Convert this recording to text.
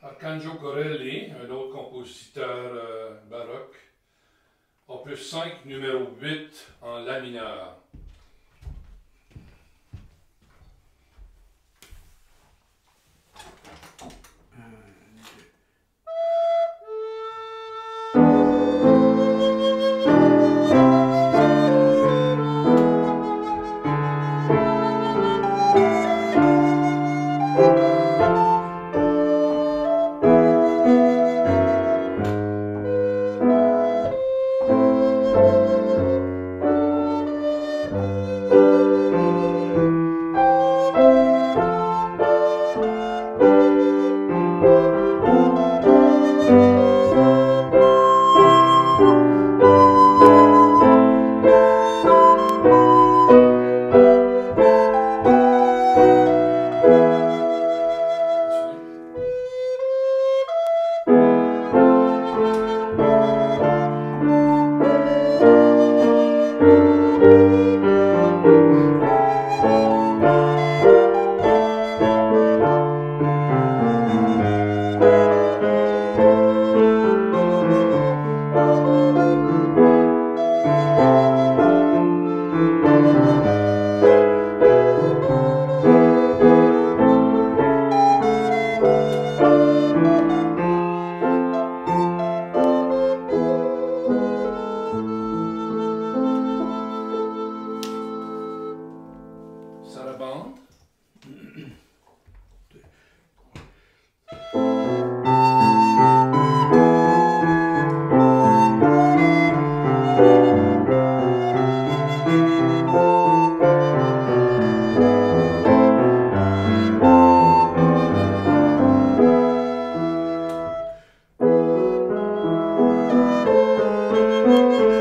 Arcangelo Corelli, un autre compositeur euh, baroque. Opus 5, numéro 8, en La mineur. Música